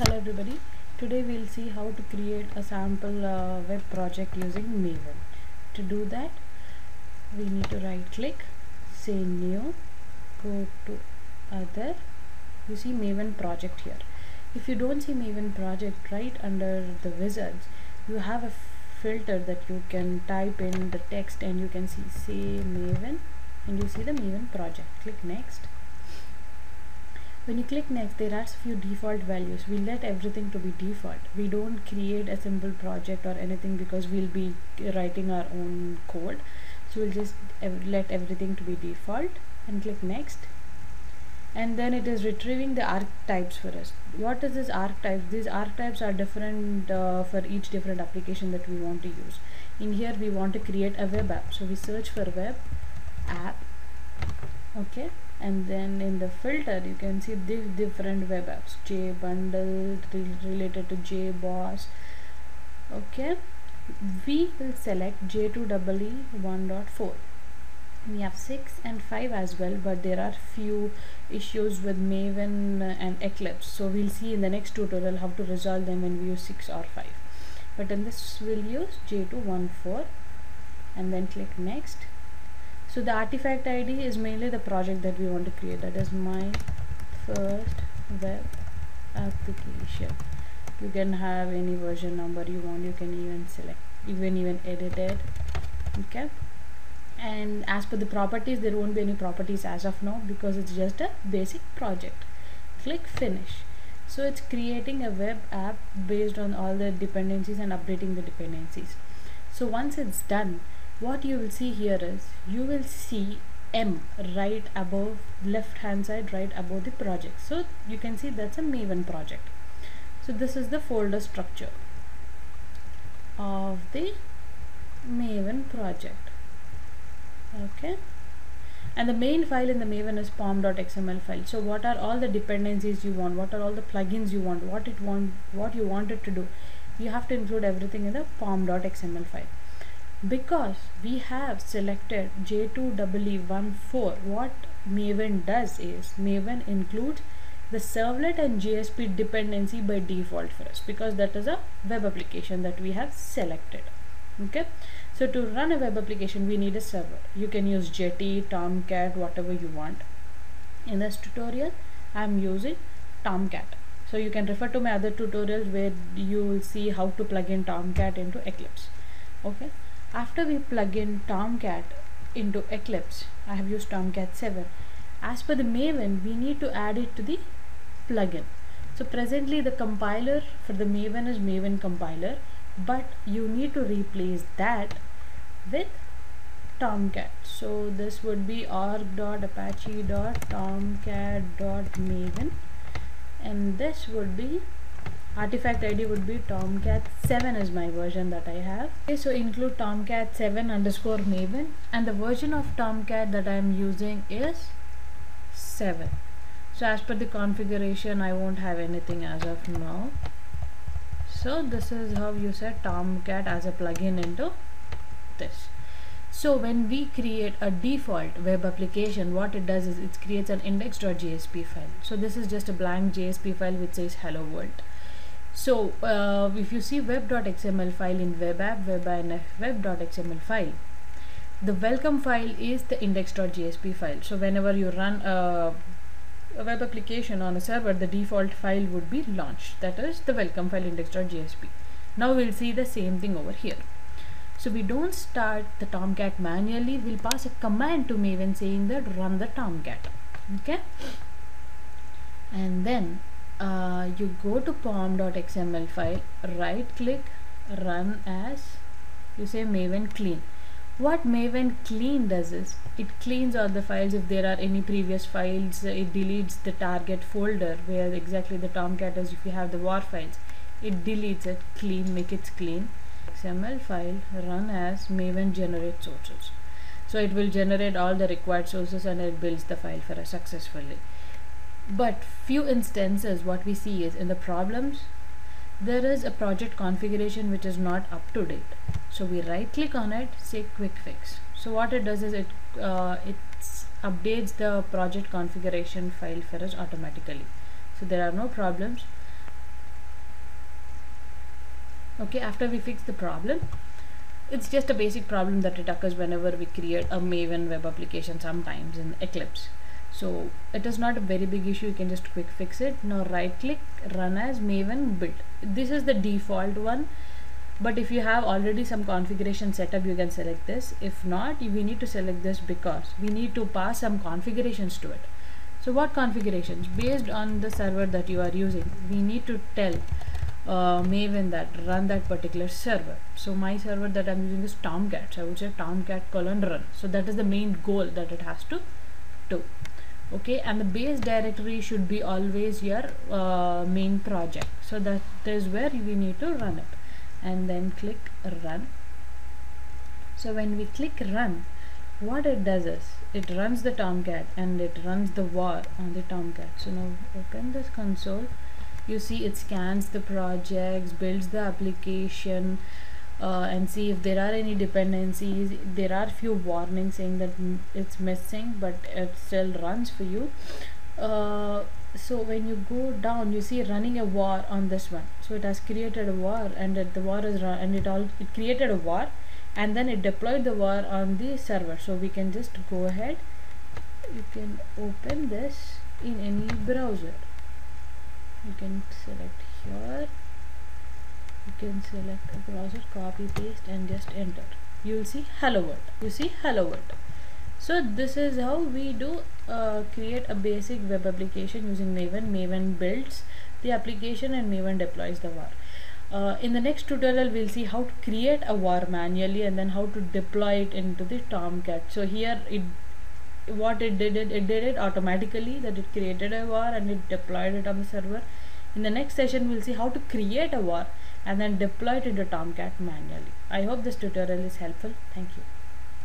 Hello everybody. Today we'll see how to create a sample uh, web project using Maven. To do that, we need to right click, say new, go to other. You see Maven project here. If you don't see Maven project right under the wizards, you have a filter that you can type in the text and you can see say Maven and you see the Maven project. Click next when you click next there are a few default values. We let everything to be default. We don't create a simple project or anything because we'll be writing our own code. So we'll just ev let everything to be default and click next. And then it is retrieving the archetypes for us. What is this archetypes these archetypes are different uh, for each different application that we want to use. In here we want to create a web app. So we search for web app. Okay and then in the filter you can see the different web apps. J re related to jboss. Okay? We will select j2ee 1.4 we have 6 and 5 as well but there are few issues with maven and eclipse. So we'll see in the next tutorial how to resolve them when we use 6 or 5 but in this we'll use j214 and then click next so the artifact id is mainly the project that we want to create. That is my first web application. You can have any version number you want. You can even select even even edit it. Okay? And as per the properties there won't be any properties as of now because it's just a basic project. Click finish. So it's creating a web app based on all the dependencies and updating the dependencies. So once it's done what you will see here is you will see M right above left hand side right above the project. So you can see that's a Maven project. So this is the folder structure of the Maven project. Okay. And the main file in the Maven is pom.xml file. So what are all the dependencies you want? What are all the plugins you want? What it want what you want it to do? You have to include everything in the pom.xml file because we have selected J2EE14 what Maven does is Maven includes the servlet and JSP dependency by default for us because that is a web application that we have selected okay? So to run a web application we need a server. You can use Jetty, Tomcat whatever you want. In this tutorial I am using Tomcat. So you can refer to my other tutorials where you will see how to plug in Tomcat into Eclipse okay after we plug in Tomcat into Eclipse, I have used Tomcat 7. As per the Maven, we need to add it to the plugin. So presently the compiler for the Maven is Maven compiler, but you need to replace that with Tomcat. So this would be org.apache.tomcat.maven and this would be artifact id would be tomcat 7 is my version that I have. Okay so include tomcat 7 underscore maven. And the version of tomcat that I am using is 7 so as per the configuration I won't have anything as of now. So this is how you set tomcat as a plugin into this. So when we create a default web application what it does is it creates an index.jsp file. So this is just a blank JSP file which says hello world so uh, if you see web.xml file in web app, web and web.xml file, the welcome file is the index.jsp file. So whenever you run a, a, web application on a server, the default file would be launched. That is the welcome file index.jsp. Now we'll see the same thing over here. So we don't start the Tomcat manually, we'll pass a command to Maven saying that run the Tomcat. Okay. And then uh, you go to pom.xml file right click run as you say maven clean. What maven clean does is it cleans all the files if there are any previous files it deletes the target folder where exactly the tomcat is if you have the war files. It deletes it clean make it clean. Xml file run as maven generate sources. So it will generate all the required sources and it builds the file for us successfully but few instances what we see is in the problems there is a project configuration which is not up to date. So we right click on it say quick fix. So what it does is it uh, it updates the project configuration file for us automatically. So there are no problems. Okay after we fix the problem it's just a basic problem that it occurs whenever we create a maven web application sometimes in eclipse so it is not a very big issue you can just quick fix it now right click run as maven build this is the default one but if you have already some configuration set up you can select this if not we need to select this because we need to pass some configurations to it so what configurations based on the server that you are using we need to tell uh, Maven that run that particular server. So my server that I'm using is Tomcat. So I would say Tomcat colon run. So that is the main goal that it has to do. Okay, and the base directory should be always your uh, main project. So that is where we need to run it, and then click run. So when we click run, what it does is it runs the Tomcat and it runs the war on the Tomcat. So now open this console you see it scans the projects builds the application uh, and see if there are any dependencies. There are few warnings saying that it's missing but it still runs for you. Uh, so when you go down you see running a war on this one. So it has created a war and it, the var is run and it all it created a war and then it deployed the war on the server. So we can just go ahead. You can open this in any browser. You can select here you can select a browser copy paste and just enter. You will see hello world. You see hello world. So this is how we do uh, create a basic web application using maven. Maven builds the application and maven deploys the var. Uh, in the next tutorial we'll see how to create a var manually and then how to deploy it into the tomcat. So here it what it did it, it did it automatically that it created a var and it deployed it on the server. In the next session we'll see how to create a var and then deploy it into tomcat manually. I hope this tutorial is helpful. Thank you